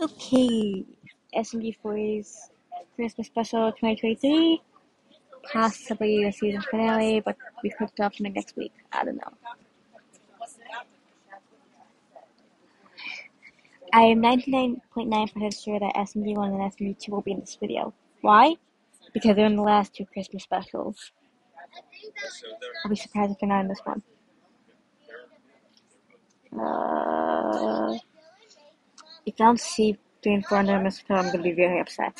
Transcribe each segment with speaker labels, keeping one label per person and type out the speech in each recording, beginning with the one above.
Speaker 1: Okay, SMG4's Christmas special 2023, possibly the season finale, but we could up for next week. I don't know. I am 99.9% sure that SMG1 and SMG2 will be in this video. Why? Because they're in the last two Christmas specials. I'll be surprised if they're not in this one. Uh, if I don't see three and four under this film, I'm gonna be very upset.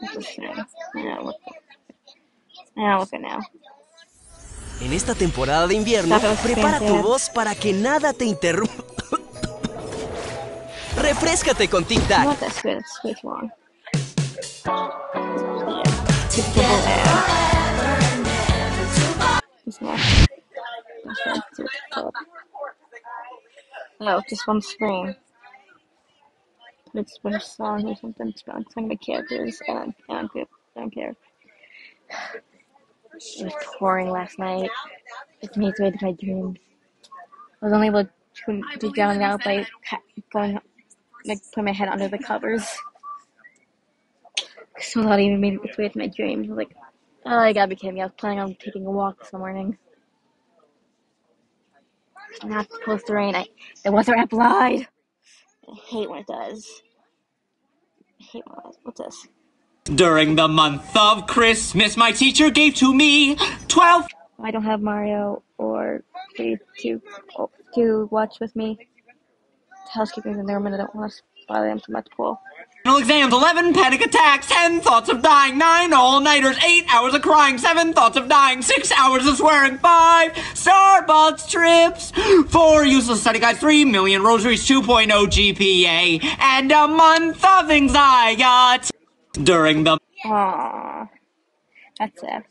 Speaker 1: What's this thing? Yeah, what the... Yeah, look at now.
Speaker 2: En esta temporada de invierno,
Speaker 1: That was
Speaker 2: prepara tu
Speaker 1: fantastic.
Speaker 2: voz para que nada te interrumpa. Refrescate con Tic
Speaker 1: I
Speaker 2: Tac.
Speaker 1: want that squid. It's way too long. Yeah. It's double air. Who's next? That's right. It's Philip. No, just one screen. It's one song or something. It's the characters. I don't, I don't. I don't care. It was pouring last night. It made its way to my dreams. I was only able to, to drown out by going, like, putting my head under the covers. So that even made its way to my dreams. I was like, oh, you gotta be kidding me. I was planning on taking a walk this morning. It's not supposed to rain. I, the weather app lied. I hate when it does. I hate when it does. What's this?
Speaker 3: During the month of Christmas, my teacher gave to me 12
Speaker 1: I don't have Mario or Kitty to oh, to watch with me. Housekeeping's in the room and I don't want to bother them too much. Cool.
Speaker 3: Final exams, 11 panic attacks, 10 thoughts of dying, 9 all-nighters, 8 hours of crying, 7 thoughts of dying, 6 hours of swearing, 5 Starbucks trips, 4 useless study guides, 3 million rosaries, 2.0 GPA, and a month of anxiety. During the
Speaker 1: Aww. That's it.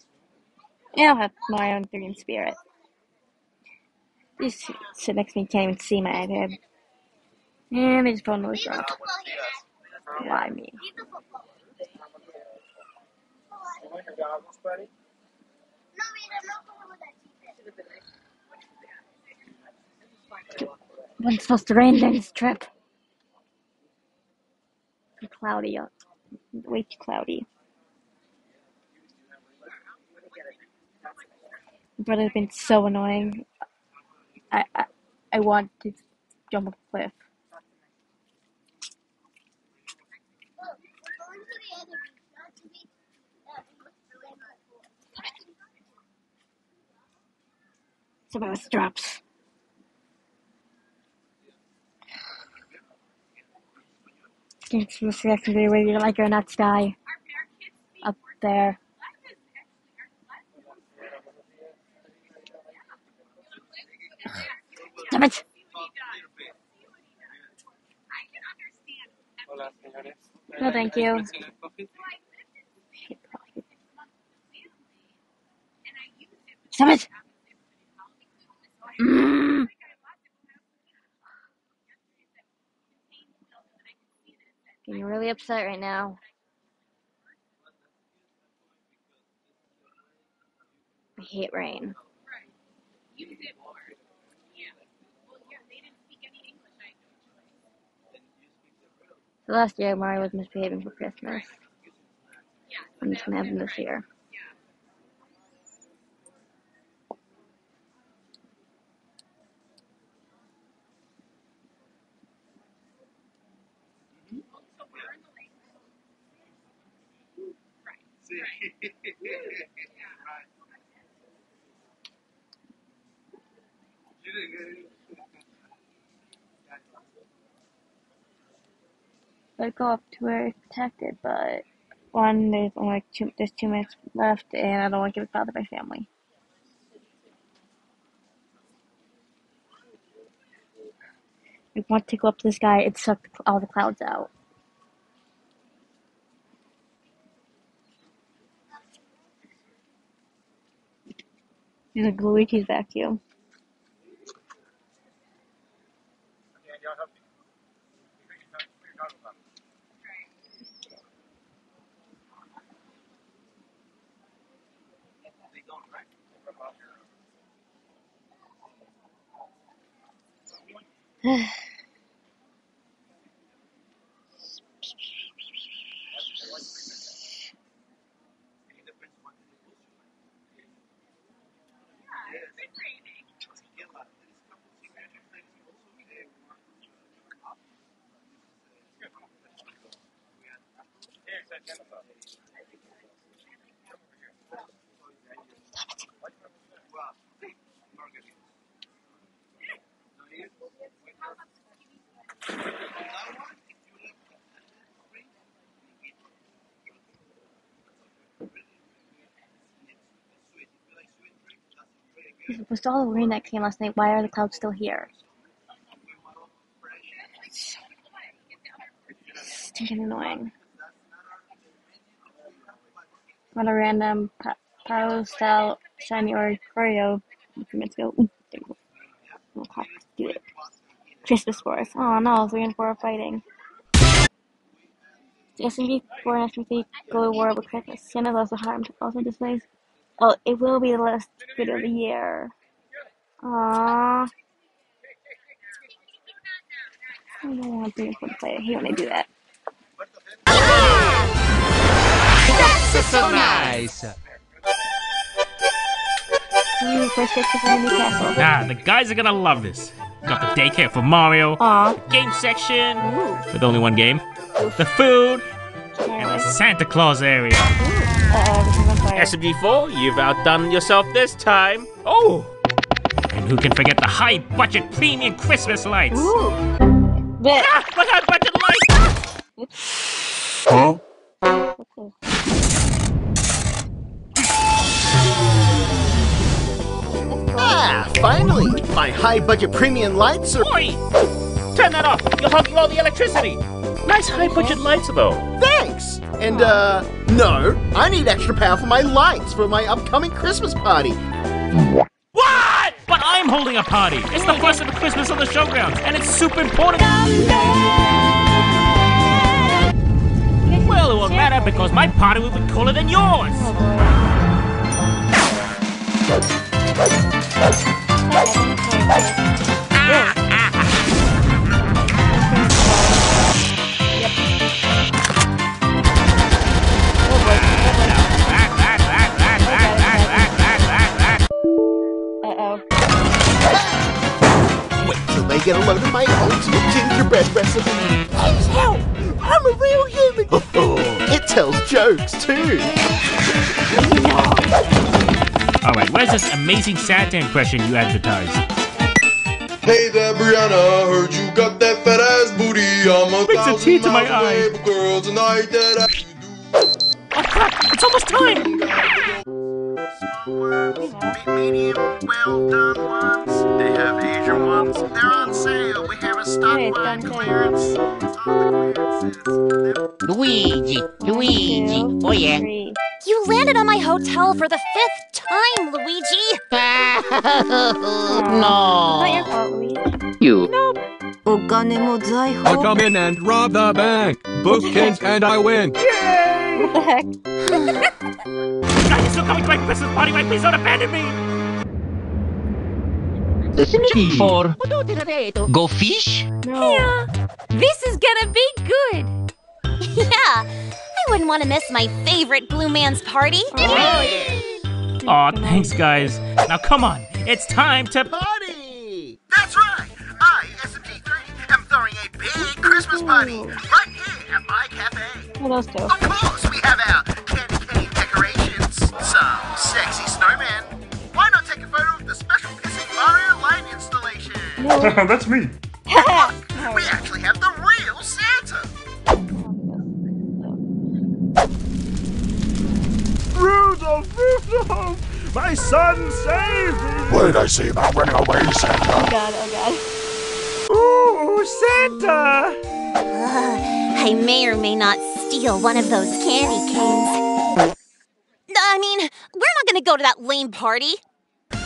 Speaker 1: I'll have my own Dream Spirit. Sit next to me can't even see my iPad. And they just put another drop. Why me? When's supposed to rain during this trip? It's cloudy. uh, Way too cloudy. But it's been so annoying. I, I I want to jump off a cliff. With drops. It's the secondary where you're like you're in that sky. Up there. Damn it! No, thank you. Damn it! Mm. Getting really upset right now. I hate rain. So last year, Mario was misbehaving for Christmas. I'm just gonna have him this year. I'd go up to where it's protected, but one, there's only like two, there's two minutes left, and I don't want to get bothered by family. I want to go up to this guy and suck all the clouds out. He's a Luigi's vacuum. With all the rain that came last night, why are the clouds still here? Stinking annoying. What a random style shiny or Oreo a few minutes ago. Ooh, there we go. Oh, crap. Do it. Christmas Force. Oh no, three and four are fighting. The SMB 4 and SMB go to war with Christmas. Santa's also harmed. Also displays. Oh, it will be the last video of the year. Aww. I don't want to play. I hate when they do that.
Speaker 2: So nice.
Speaker 1: Ooh, first Christmas the new castle.
Speaker 4: Ah, the guys are gonna love this. Got the daycare for Mario,
Speaker 1: Aw.
Speaker 4: game section
Speaker 1: Ooh.
Speaker 4: with only one game, the food,
Speaker 1: Anyway.
Speaker 4: and the Santa Claus area.
Speaker 1: Uh-oh, this is on fire.
Speaker 5: SMG4, you've outdone yourself this time. Oh,
Speaker 4: And who can forget the high budget premium Christmas lights?
Speaker 1: Ooh. But,
Speaker 4: Ah, my high budget lights!
Speaker 6: Ah, finally! My high budget premium lights are.
Speaker 5: Oi! Turn that off. You're hogging all the electricity. Nice high budget lights, though.
Speaker 6: Thanks! And, uh, no, I need extra power for my lights for my upcoming Christmas party.
Speaker 4: What? But I'm holding a party. It's the first of Christmas on the showgrounds, and it's super important. Well, it won't matter because my party will be cooler than yours.
Speaker 6: Jokes, too.
Speaker 4: All right, where's this amazing Santa impression you advertised?
Speaker 7: Hey there, Brianna, heard you got that fat ass booty. I'm a
Speaker 4: Brings a tear to my
Speaker 7: away,
Speaker 4: eye.
Speaker 7: but girl, tonight that I
Speaker 4: Oh crap! It's almost time.
Speaker 6: Small ones, medium, well done ones. They have Asian ones. They're on sale. We have a stock
Speaker 1: line
Speaker 6: clearance.
Speaker 8: Luigi, Luigi, oh yeah.
Speaker 9: You landed on my hotel for the fifth time, Luigi.
Speaker 8: no. You.
Speaker 9: No.
Speaker 2: I come in and rob the bank. Bookings and I win.
Speaker 1: What the heck?
Speaker 4: Guys, you're still coming to my Christmas party, right? Please don't abandon me.
Speaker 8: For go fish?
Speaker 1: No.
Speaker 9: This is gonna be good! yeah, I wouldn't want to miss my favorite Blue Man's party.
Speaker 4: Oh, Aw, thanks, guys. Now come on, it's time to.
Speaker 6: Party! That's right! I, SMG3, am throwing a big Christmas party right here at my cafe.
Speaker 1: What are those?
Speaker 6: Of course, we have our candy cane decorations, some sexy snowman. Why not take a photo of the special pissing Mario light installation?
Speaker 1: No.
Speaker 4: That's me.
Speaker 6: Look, we actually have the real Santa.
Speaker 4: Rudolph, Rudolph, my son saved me.
Speaker 7: What did I say about running away, Santa?
Speaker 1: Oh god, oh god.
Speaker 4: Ooh, Santa.
Speaker 9: Ugh, I may or may not steal one of those candy canes. I mean, we're not gonna go to that lame party.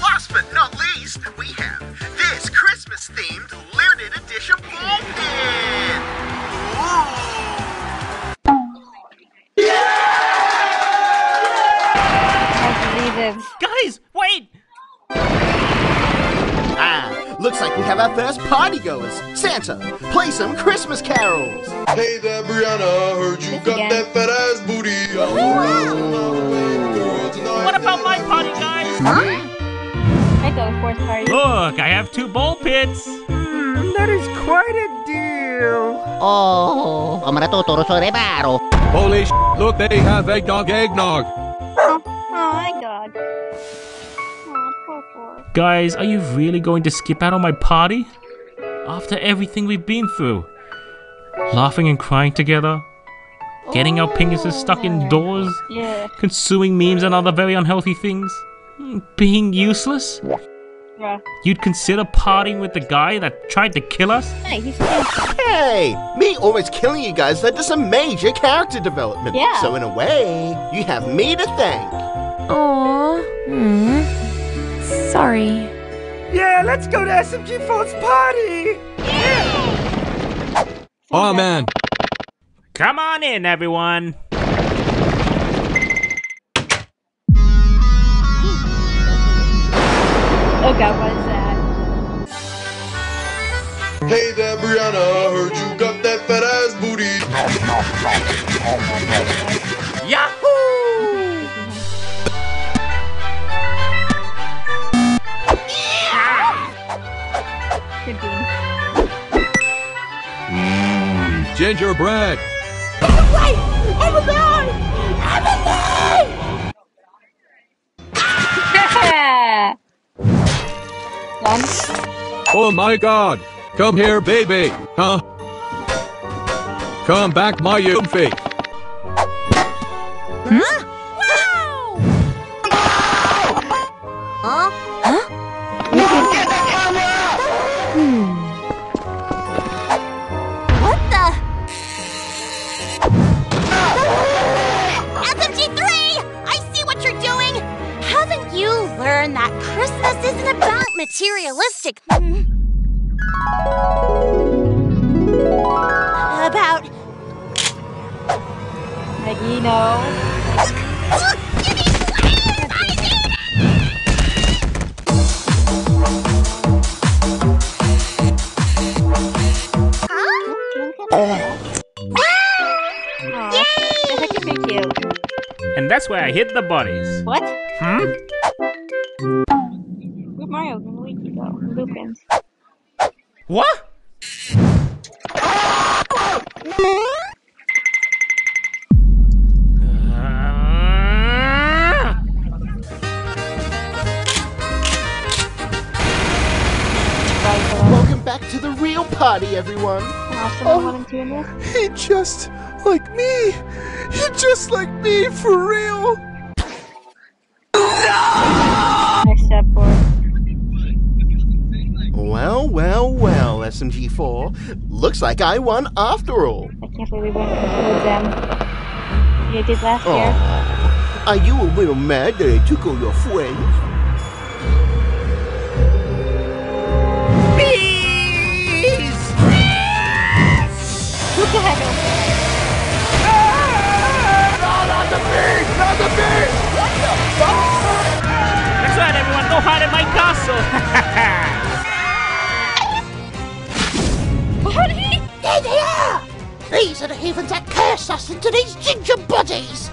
Speaker 6: Last but not least, we have this Christmas themed limited edition ball pin.
Speaker 1: I believe it.
Speaker 4: Guys,
Speaker 6: looks like we have our first party goers. Santa, play some Christmas carols.
Speaker 7: Hey there, Brianna, heard you
Speaker 1: This
Speaker 7: got
Speaker 1: again.
Speaker 7: that fat ass booty. I'm a thousand miles away, but girl, tonight
Speaker 4: What about my party, guys?
Speaker 1: I go to fourth party.
Speaker 4: Look, I have two ball pits.
Speaker 5: Hmm, that is quite a deal.
Speaker 8: Oh, ang matuturo sa rebaro.
Speaker 2: Holy sh! Look, they have eggnog, eggnog.
Speaker 4: Guys, are you really going to skip out on my party? After everything we've been through? Laughing and crying together? Getting our penises stuck indoors?
Speaker 1: Yeah.
Speaker 4: Consuming memes and other very unhealthy things? Being useless?
Speaker 1: Bruh.
Speaker 4: You'd consider partying with the guy that tried to kill us?
Speaker 1: Hey.
Speaker 6: Hey, me almost killing you guys led to some major character development.
Speaker 1: Yeah.
Speaker 6: So in a way, you have me to thank.
Speaker 10: Aw. Hmm. Sorry.
Speaker 3: Yeah, let's go to SMG4's party!
Speaker 2: Oh man,
Speaker 4: Come on in, everyone.
Speaker 1: Oh god, what is that?
Speaker 7: Hey there, Brianna, I heard you got that fat ass booty.
Speaker 2: Gingerbread.
Speaker 1: Yeah! One.
Speaker 2: Oh my god. Come here, baby. Huh? Come back, my.
Speaker 9: Huh?
Speaker 1: Aw, that's actually pretty cute.
Speaker 4: And that's where I hid the bodies.
Speaker 1: What?
Speaker 4: Hmm?
Speaker 1: Where'd Mario and Luigi go? And Lupins.
Speaker 4: What?
Speaker 7: He just like me. He just like me for real.
Speaker 1: Nice step forward.
Speaker 6: Well, well, well, SMG4. Looks like I won after all.
Speaker 1: I can't believe we went with them. You did last year.
Speaker 6: Aw. Are you a little mad that I took all your friends?
Speaker 1: What the heck?
Speaker 4: That's right, everyone. Go hide in my castle.
Speaker 1: What did he?
Speaker 8: These are the heathens that curse us into these ginger bodies.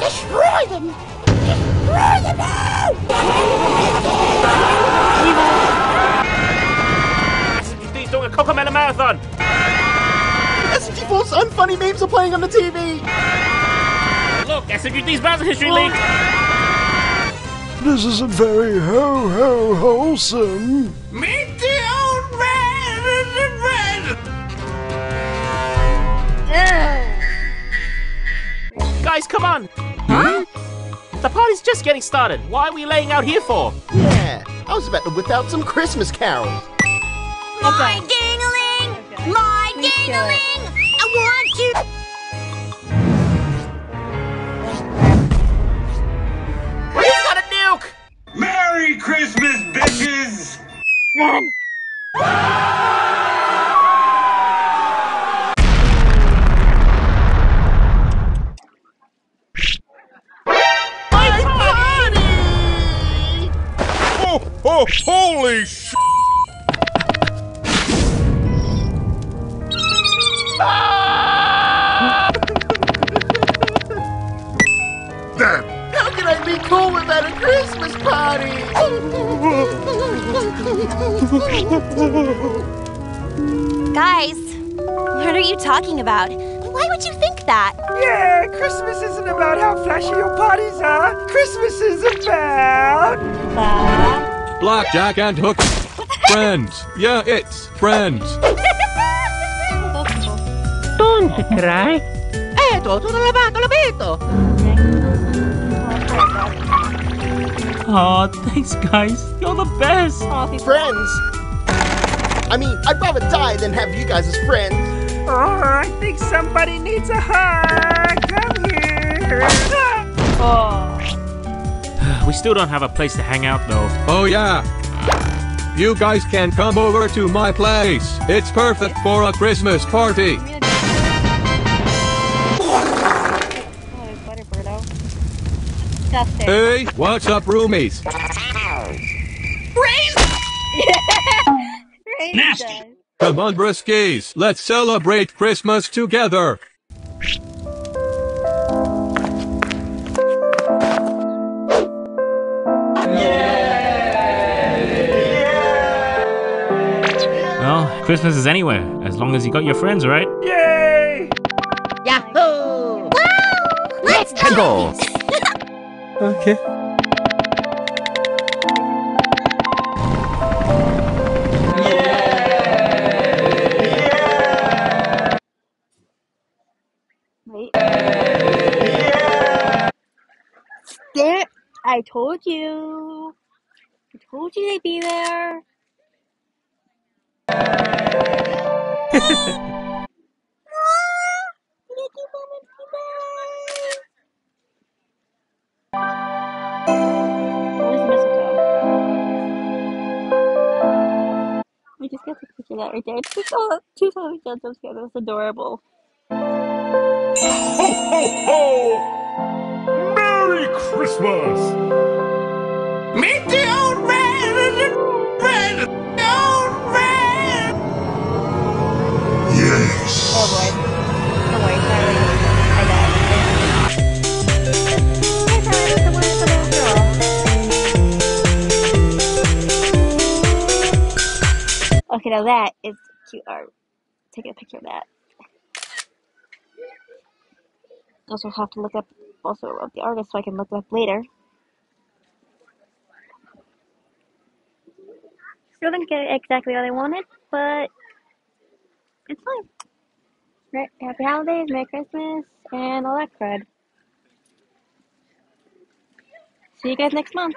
Speaker 8: Destroy them. Destroy them all.
Speaker 4: He's doing a Cocomelon marathon.
Speaker 6: SMG4's unfunny memes are playing on the TV.
Speaker 4: Look, SMGD's browser history leaked.
Speaker 7: This isn't very ho ho wholesome.
Speaker 3: Meet the old man in the red!
Speaker 4: Guys, come on. Huh? The party's just getting started. Why are we laying out here for?
Speaker 6: Yeah, I was about to whip out some Christmas carols.
Speaker 9: My dingling! My dingling! I want you.
Speaker 4: He's got a nuke!
Speaker 3: Merry Christmas, bitches!
Speaker 1: Run!
Speaker 2: Oh, oh, holy
Speaker 9: talking about? Why would you think that?
Speaker 11: Yeah, Christmas isn't about how flashy your parties are. Christmas is about.
Speaker 2: Blackjack and hook. Friends. Yeah, it's friends.
Speaker 5: Don't cry.
Speaker 8: Eto, tutto lavato, l'abito.
Speaker 4: Aw, thanks, guys. You're the best.
Speaker 6: Friends. I mean, I'd rather die than have you guys as friends.
Speaker 11: Oh, I think somebody needs a hug. Come here. Oh.
Speaker 4: We still don't have a place to hang out, though.
Speaker 2: Oh yeah. Ah. You guys can come over to my place. It's perfect for a Christmas party. Hey, what's up, roomies?
Speaker 1: Nasty.
Speaker 2: Come on, Briskies. Let's celebrate Christmas together.
Speaker 4: Well, Christmas is anywhere, as long as you got your friends, right?
Speaker 11: Yay!
Speaker 8: Yahoo!
Speaker 9: Let's
Speaker 5: Go.
Speaker 6: Okay.
Speaker 1: I told you. I told you they'd be there. Mistletoe? We just got to picture that right there. Two Tommy John jumps together. That's adorable.
Speaker 2: Merry Christmas!
Speaker 3: Meet the old man and the man, the old man. Yes!
Speaker 1: Oh boy. Don't worry, sorry. I died. Hey, sorry, there's someone else after all. Okay, now that is cute art. Take a picture of that. Also have to look up also of the artist so I can look it up later. Still didn't get exactly what I wanted, but it's fine. Happy holidays, Merry Christmas, and all that crud. See you guys next month.